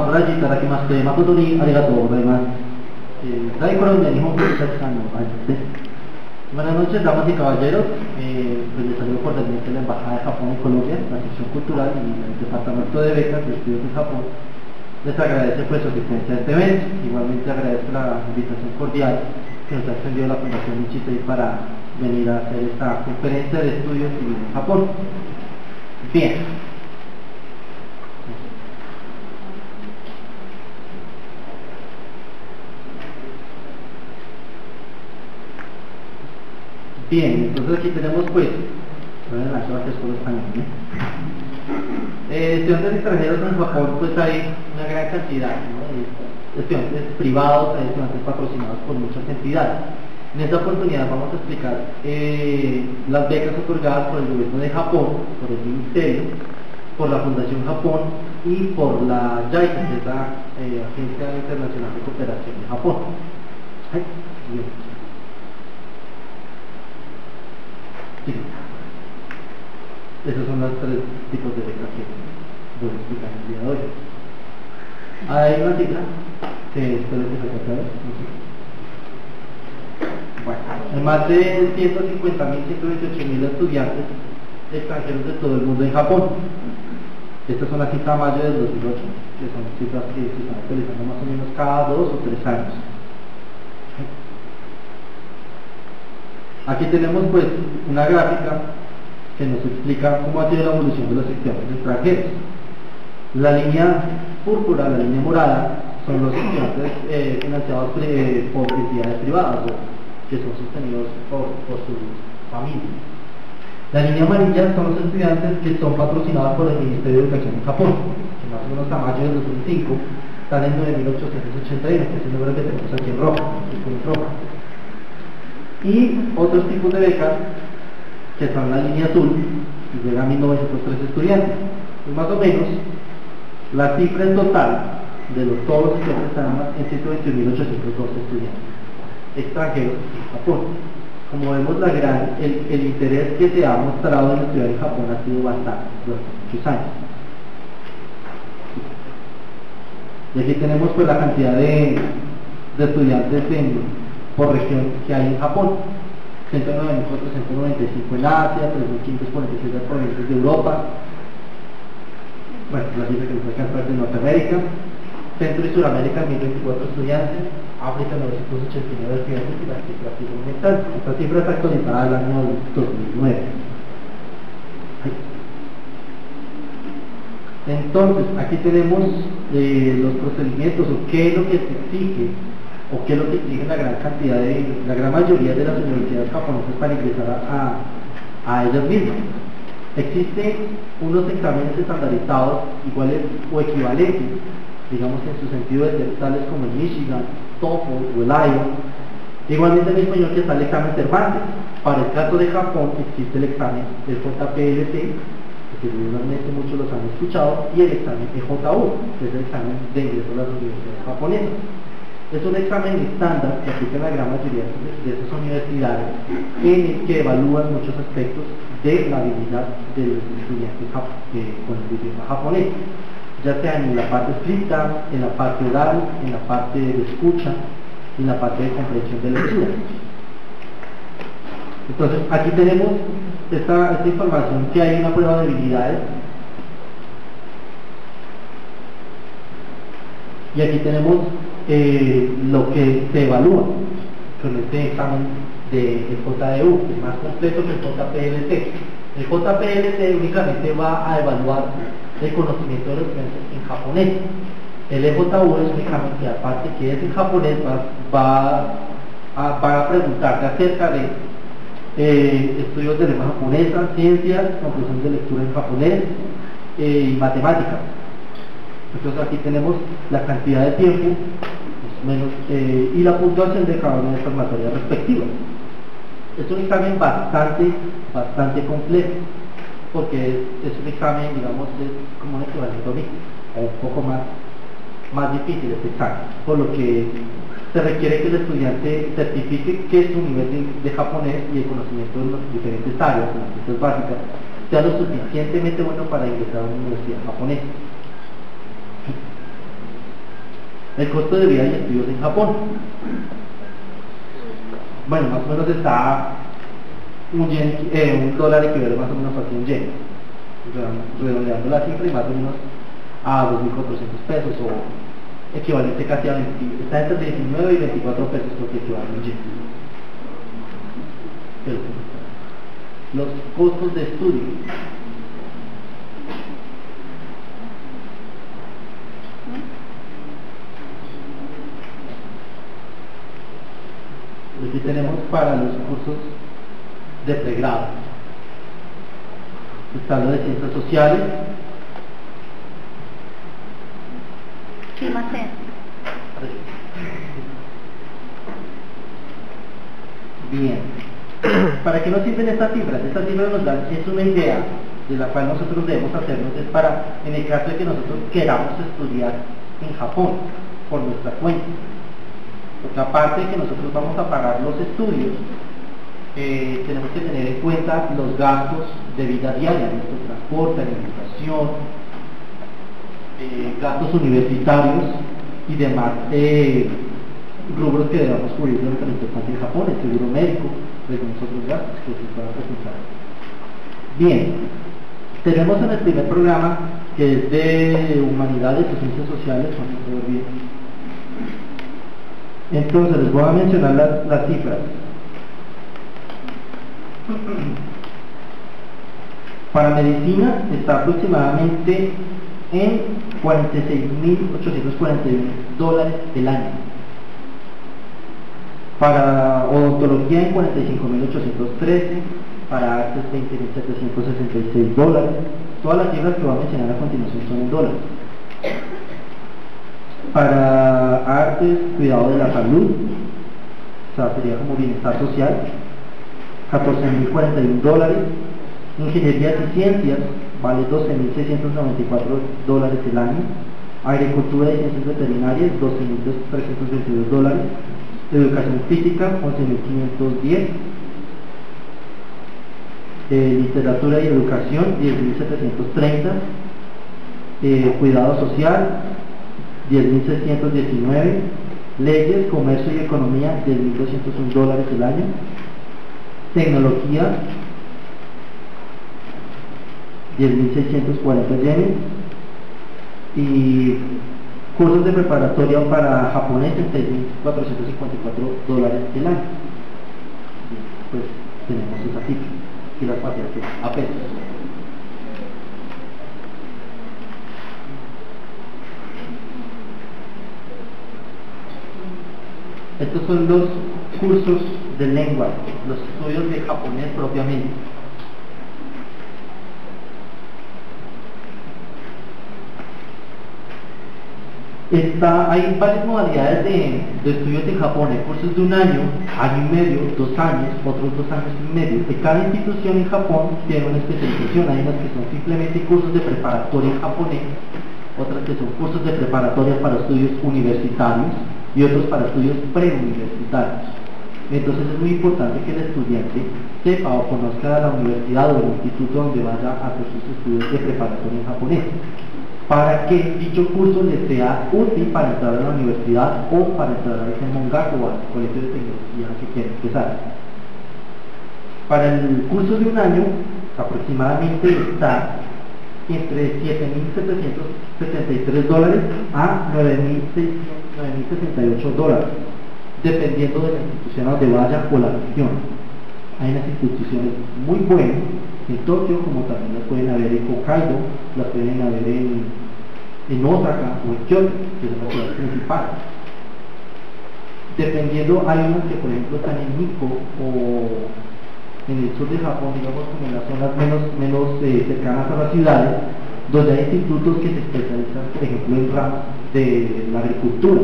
ご来場いただきまして誠にありがとうございます。Eh, Rai Colombia, Nihon Kuzakistán, Buenas noches, damas y caballeros. Eh, pues les saludo cordialmente la Embajada de Japón en Colombia, la sección cultural y el Departamento de Becas de Estudios en Japón. Les agradece pues su asistencia a este evento. Igualmente agradezco la invitación cordial que nos ha extendido la Fundación Michitei para venir a hacer esta conferencia de estudios en Japón. Bien, Bien, entonces aquí tenemos pues, las cosas español, eh, estudiantes extranjeros en Japón pues hay una gran cantidad de estudiantes privados, hay estudiantes patrocinados por muchas entidades. En esta oportunidad vamos a explicar eh, las becas otorgadas por el gobierno de Japón, por el Ministerio, por la Fundación Japón y por la JICA, que es la eh, Agencia Internacional de Cooperación de Japón. Esos son los tres tipos de becas que voy a explicar el día de hoy. Hay una cifra que espero que se acuerde. Bueno, más de 150.000, 128.000 estudiantes extranjeros de todo el mundo en Japón. Estas son las cifras mayo del 2008, que son cifras que se están actualizando más o menos cada dos o tres años. Aquí tenemos pues una gráfica que nos explica cómo ha sido la evolución de los estudiantes extranjeros. La línea púrpura, la línea morada, son los estudiantes eh, financiados eh, por entidades privadas o que son sostenidos por, su familia. La línea amarilla son los estudiantes que son patrocinados por el Ministerio de Educación en Japón, que más o menos a mayo del 2005 están en 9.881, que es el número que tenemos aquí en rojo, en rojo y otros tipos de becas que son la línea azul y llegan a 1903 estudiantes. Y más o menos la cifra en total de los, todos los estudiantes están en 121.802 estudiantes extranjeros en Japón. Como vemos, la gran, el, interés que se ha mostrado en estudiar en Japón ha sido bastante durante muchos años. Y aquí tenemos pues la cantidad de, de estudiantes en, por región que hay en Japón. 194.195 en Asia, 3.546 provincias de Europa, bueno, la cifra que nos alcanza de Norteamérica, Centro y Suramérica 1.024 estudiantes, África 989 estudiantes y la cifra sigue aumentando. Esta cifra está actualizada del año 2009. Entonces, aquí tenemos eh, los procedimientos o qué es lo que se exige o qué es lo que exigen la gran cantidad de, la gran mayoría de las universidades japonesas para ingresar a, a ellas mismas. Existen unos exámenes estandarizados iguales o equivalentes, digamos en su sentido de ser tales como el Michigan, TOEFL o el IELTS. Igualmente en español que está el examen Cervantes. Para el caso de Japón existe el examen del JPLC, que seguramente muchos los han escuchado, y el examen EJU, que es el examen de ingreso a las universidades japonesas. Es un examen estándar que aplica en la gran mayoría de esas universidades en el que evalúan muchos aspectos de la habilidad de los estudiantes eh, con el idioma japonés, ya sea en la parte escrita, en la parte oral, en la parte de escucha en la parte de comprensión de lectura. Entonces, aquí tenemos esta información que hay una prueba de habilidades y aquí tenemos eh, lo que se evalúa con este examen de JDU, es más completo que el JPLT. El JPLT únicamente va a evaluar el conocimiento de los estudiantes en japonés. El EJU es un examen que aparte que es en japonés va, a, a preguntarte acerca de eh, estudios de lengua japonesa, ciencias, conclusión de lectura en japonés eh, y matemáticas. Entonces aquí tenemos la cantidad de tiempo eh, y la puntuación de cada una de estas materias respectivas. Es un examen bastante, bastante complejo, porque es, un examen, digamos, es como un equivalente a un poco más, más difícil este examen, por lo que se requiere que el estudiante certifique que su nivel de, japonés y el conocimiento de las diferentes áreas, en las ciencias básicas, sea lo suficientemente bueno para ingresar a una universidad japonesa. El costo de vida y estudios en Japón. Bueno, más o menos está un, yen, eh, un dólar equivale más o menos a 100 yen. Redondeando la cifra y más o menos a 2.400 pesos o equivalente casi a 20, está entre 19 y 24 pesos lo que equivale un yen. Los costos de estudio. Aquí tenemos para los cursos de pregrado. Está lo de ciencias sociales. Sí, más Bien. ¿Para qué nos sirven estas cifras? Estas cifras nos dan, es una idea de la cual nosotros debemos hacernos, es para, en el caso de que nosotros queramos estudiar en Japón, por nuestra cuenta. Aparte que nosotros vamos a pagar los estudios, eh, tenemos que tener en cuenta los gastos de vida diaria, nuestro transporte, alimentación, eh, gastos universitarios y demás eh, rubros que debamos cubrir durante nuestra estancia en Japón, el seguro médico, algunos otros gastos que se puedan presentar. Bien, tenemos en el primer programa que es de humanidades o ciencias sociales, vamos a ver bien. Entonces les voy a mencionar las, cifras. Para medicina está aproximadamente en 46.841 dólares el año. Para odontología en 45.813, para artes 20.766 dólares. Todas las cifras que voy a mencionar a continuación son en dólares. Para artes, cuidado de la salud, o sea, sería como bienestar social, 14.041 dólares. Ingeniería y ciencias vale 12.694 dólares el año. Agricultura y ciencias veterinarias 12.322 dólares. Educación física 11.510. Eh, literatura y educación 10.730. Eh, cuidado social 10.619. Leyes, comercio y economía 10.201 dólares el año. Tecnología 10.640 yenes. Y cursos de preparatoria para japonés 6.454 dólares el año. Pues tenemos esa cifra y las pasé a pesos estos son los cursos de lengua, los estudios de japonés propiamente. Está, hay varias modalidades de, estudios en Japón, cursos de un año, año y medio, dos años, otros dos años y medio. De cada institución en Japón tiene una especialización, hay unas que son simplemente cursos de preparatoria en japonés, otras que son cursos de preparatoria para estudios universitarios y otros para estudios preuniversitarios. Entonces es muy importante que el estudiante sepa o conozca la universidad o el instituto donde vaya a hacer sus estudios de preparación en japonés para que dicho curso le sea útil para entrar a la universidad o para entrar a ese mongaku o al colegio de tecnología que quiere empezar. Para el curso de un año aproximadamente está entre 7.773 dólares a 9.068 dólares dependiendo de la institución a donde vaya o la región. Hay unas instituciones muy buenas en Tokio, como también las pueden haber en Hokkaido, las pueden haber en, en Osaka o en Kyoto, que es la ciudad principal. Dependiendo, hay unas que por ejemplo están en Nikko o en el sur de Japón, digamos como en las zonas menos, menos eh, cercanas a las ciudades, donde hay institutos que se especializan, por ejemplo, en ramas de la agricultura.